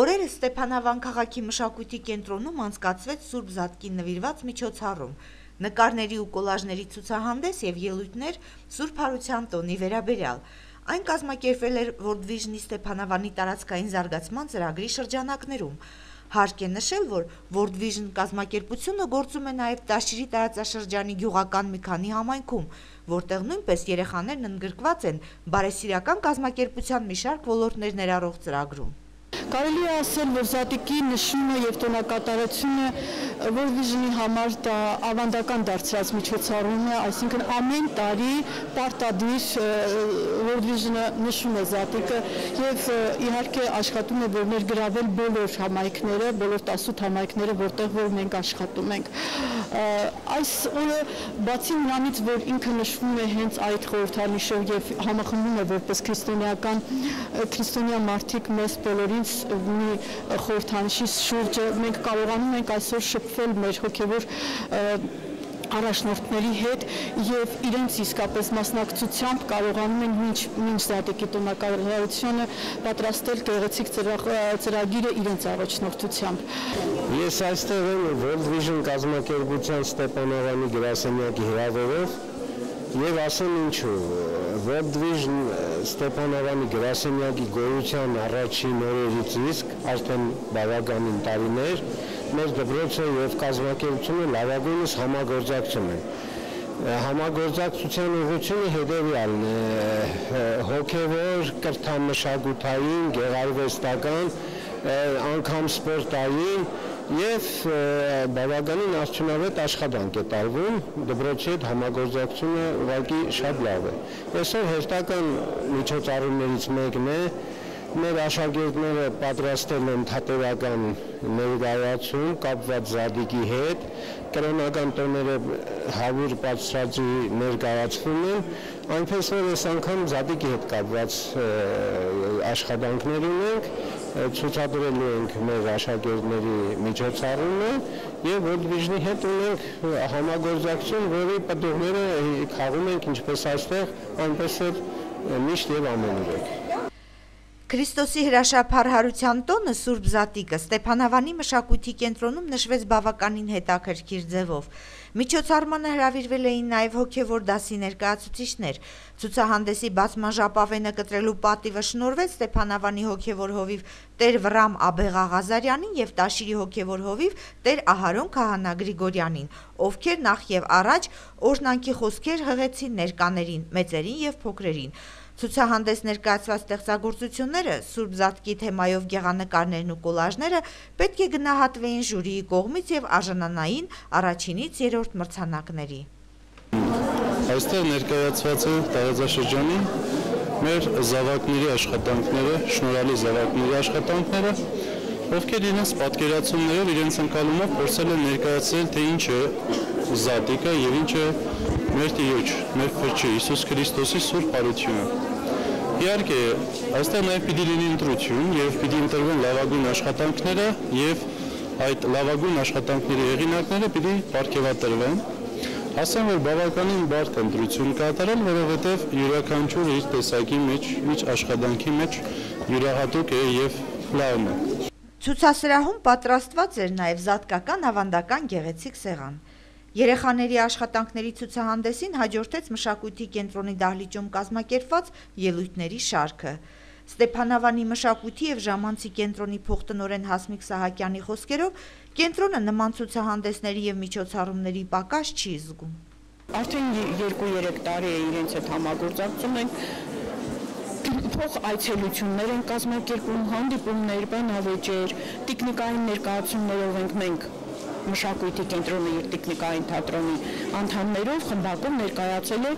Օրերս Ստեփանավան քաղաքի մշակույթի կենտրոնում անցկացվեց Սուրբ Զատկին նվիրված միջոցառում՝ նկարների ու կոլաժների ցուցահանդես եւ ելույթներ Սուրբ Հարության տոնի վերաբերյալ։ Այն կազմակերպվել էր Vision-ի Ստեփանավանի տարածքային զարգացման ծրագրի շրջանակներում։ Հարկ է նշել, որ Vision կազմակերպությունը գործում է նաև Տաշիրի տարածաշրջանի գյուղական մի քանի համայնքում, որտեղ նույնպես երեխաներն ընդգրկված են բարեսիրական կազմակերպության մի շարք ոլորտներ ներառող ծրագրում։ Կարելի է ասել, որ Զատիկի նշումը եւ տոնակատարությունը World Vision-ի համար դա ավանդական դարձած միջոցառում է, այսինքն ամեն տարի պարտադիր World Vision-ը նշում է Զատիկը եւ իհարկե աշխատում է որ ներգրավել բոլոր համայնքները, բոլոր 18 համայնքները, որտեղ որ մենք աշխատում ենք։ Այս օրը բացի նրանից, որ ինքը նշվում է հենց այդ խորհրդանիշով եւ համախմբում է որպես քրիստոնեական քրիստոնյա մարդիկ մեզ բոլորին մի խորհրդանիշի շուրջը մենք կարողանում ենք այսօր շփվել մեր հոգևոր առաջնորդների հետ եւ իրենց իսկապես մասնակցությամբ կարողանում են մինչ մինչ զատեկի տոնակարարությունը պատրաստել գեղեցիկ ծրագիրը իրենց առաջնորդությամբ։ Ես այստեղ եմ World Vision կազմակերպության Ստեփանովանի գրասենյակի հրավերով եւ ասեմ ինչու World Vision Ստեփանավանի գրասենյակի գոյության առաջին օրերից իսկ արդեն բավականին տարիներ մեր դպրոցը եւ կազմակերպությունը լավագույնս համագործակցում են համագործակցության ուղղությունը հետևյալն է հոգևոր կրթամշակութային գեղարվեստական անգամ սպորտային եւ բավականին արդյունավետ աշխատանք է տարվում դպրոցի հետ համագործակցությունը ուղղակի շատ լավ է այսօր հերթական միջոցառումներից մեկն է մեր աշակերտները պատրաստել են թատերական ներկայացում կապված զադիկի հետ կրոնական տոները հավուր բացրածի ներկայացվում են այնպես որ այս անգամ զադիկի հետ կապված աշխատանքներ ունենք ցուցադրելու ենք մեր աշակերտների միջոցառումը եւ Vision-ի հետ ունենք համագործակցություն, որի պատողները խաղում ենք ինչպես այստեղ, այնպես էլ միշտ եւ ամենուրեք։ Քրիստոսի հրաշափառ հարության տոնը Սուրբ Զատիկը Ստեփանավանի մշակույթի կենտրոնում նշվեց բավականին հետաքրքիր ձևով։ Միջոցառմանը հրավիրվել էին նաև հոգևոր դասի ներկայացուցիչներ։ Ցուցահանդեսի բացման ժապավենը կտրելու պատիվը շնորհվեց Ստեփանավանի հոգևոր հովիվ Տեր Վրամ Աբեղա Ղազարյանին եւ Տաշիրի հոգևոր հովիվ Տեր Ահարոն Քահանա Գրիգորյանին, ովքեր նախ եւ առաջ օրհնանքի խոսքեր հղեցին ներկաներին, մեծերին եւ փոքրերին։ Ցուցահանդես ներկայացված ստեղծագործությունները Սուրբ Զատկի թեմայով գեղանկարներն ու կոլաժները պետք է գնահատվեին ժյուրիի կողմից եւ արժանանային առաջինից երրորդ մրցանակների։ Այստեղ ներկայացված է տարածաշրջանի մեր զավակների աշխատանքները, շնորհալի զավակների աշխատանքները, ովքեր իրենց պատկերացումներով, իրենց ընկալումով փորձել են ներկայացնել, թե ինչ է զատիկը եւ ինչ է մեր Տիրոջ, մեր Փրկիչ Հիսուս Քրիստոսի սուրբ բարությունը։ Իհարկե, այստեղ նաև պիտի լինի ընտրություն եւ պիտի ընտրվեն լավագույն աշխատանքները եւ այդ լավագույն աշխատանքների հեղինակները պիտի ապարգևատրվեն։ Ասեմ, որ բավականին բարդ ընտրություն կատարել, որովհետեւ յուրաքանչյուր իր տեսակի մեջ, իր աշխատանքի մեջ յուրահատուկ է եւ լավն է։ Ցուցասրահում պատրաստված էր նաև զատկական ավանդական գեղեցիկ սեղան։ Երեխաների աշխատանքների ցուցահանդեսին հաջորդեց մշակույթի կենտրոնի դահլիճում կազմակերպված ելույթների շարքը։ Ստեփանավանի մշակույթի եւ ժամանցի կենտրոնի փոխտնօրեն Հասմիկ Սահակյանի խոսքերով կենտրոնը նման ցուցահանդեսների եւ միջոցառումների պակաս չի զգում։ Արդեն 2-3 տարի է իրենց հետ համագործակցում ենք փոխ այցելություններ են կազմակերպում, հանդիպումներ, բանավեճեր, տեխնիկային ներկայացումներով ենք մենք մշակույթի կենտրոնի եւ տեխնիկային թատրոնի անդամներով խմբակում ներկայացել է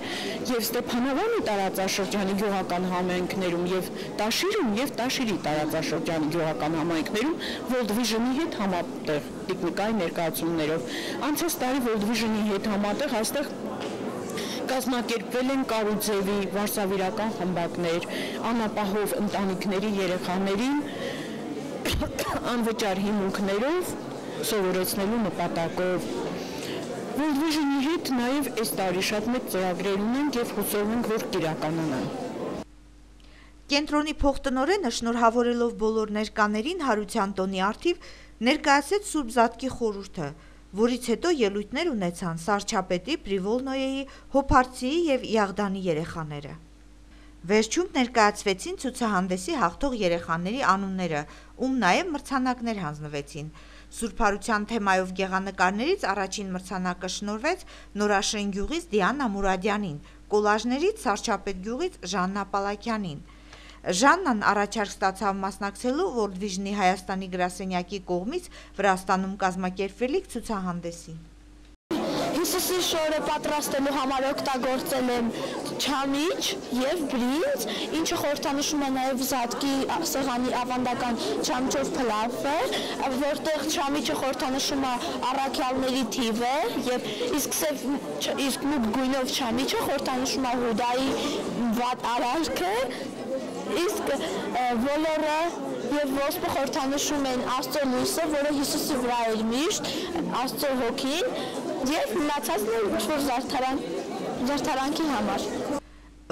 եւ Ստեփանավանի տարածաշրջանի գյուղական համայնքներում եւ Տաշիրում եւ Տաշիրի տարածաշրջանի գյուղական համայնքներում World Vision-ի հետ համատեղ տեխնիկայի ներկայացումներով անցած տարի World Vision-ի հետ համատեղ այստեղ կազմակերպվել են Կարուձևի վարսավիրական խմբակներ, անապահով ընտանիքների երեխաներին անվճար հիմունքներով սովորեցնելու նպատակով։ World Vision-ի հետ նաև այս տարի շատ մեծ ծրագրեր ունենք եւ հուսով ենք, որ կիրականանան։ կենտրոնի փոխտնօրենը շնորհավորելով բոլոր ներկաներին հարության տոնի արդիվ ներկայացրեց Սուրբ Զատկի խորհուրդը, որից հետո ելույթներ ունեցան Սարչապետի, Պրիվոլնոյեի, Հոփարցիի եւ Յաղդանի երեխաները։ Վերջում ներկայացվեցին ցուցահանդեսի հաղթող երեխաների անունները, ում նաև մրցանակներ հանձնվեցին։ Սուրբարության թեմայով գեղանկարներից առաջին մրցանակը շնորվեց Նորաշեն գյուղից Դիանա Մուրադյանին, կոլաժներից Սարչապետ գյուղից Ժաննա Պալակյանին։ Ժաննան առաջարկ ստացավ մասնակցելու World Vision-ի Հայաստանի գրասենյակի կողմից Վրաստանում կազմակերպվելիք ցուցահանդեսի։ Հյուսիսի շորը պատրաստելու համար օգտագործել եմ չամիչ եւ բրինձ, ինչը խորհրդանշում է նաեւ զատկի սեղանի ավանդական չամչով փլավը, որտեղ չամիչը խորհրդանշում է առաքյալների թիվը եւ իսկ սև իսկ մուգ գույնով չամիչը խորհրդանշում է հուդայի վատ արարքը, իսկ ոլորը եւ ոսպը խորհրդանշում են Աստծո լույսը, որը Հիսուսի վրա էր միշտ, Աստծո հոգին եւ մնացածն էլ ինչ-որ զարդարան զարդարանքի համար։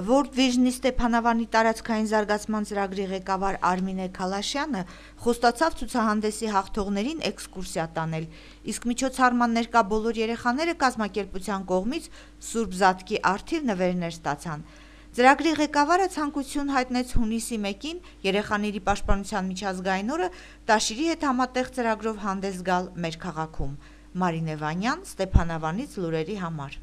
World Vision-ի Ստեփանավանի տարածքային զարգացման ծրագրի ղեկավար Արմինե Քալաշյանը խոստացավ ցուցահանդեսի հաղթողներին էքսկուրսիա տանել, իսկ միջոցառման ներկա բոլոր երեխաները կազմակերպության կողմից Սուրբ Զատկի արթիվ նվերներ ստացան։ Ծրագրի ղեկավարը ցանկություն հայտնեց հունիսի 1-ին երեխաների պաշտպանության միջազգային օրը Տաշիրի հետ համատեղ ծրագրով հանդես գալ մեր քաղաքում։ Մարինե Վանյան, Ստեփանավանից լուրերի համար։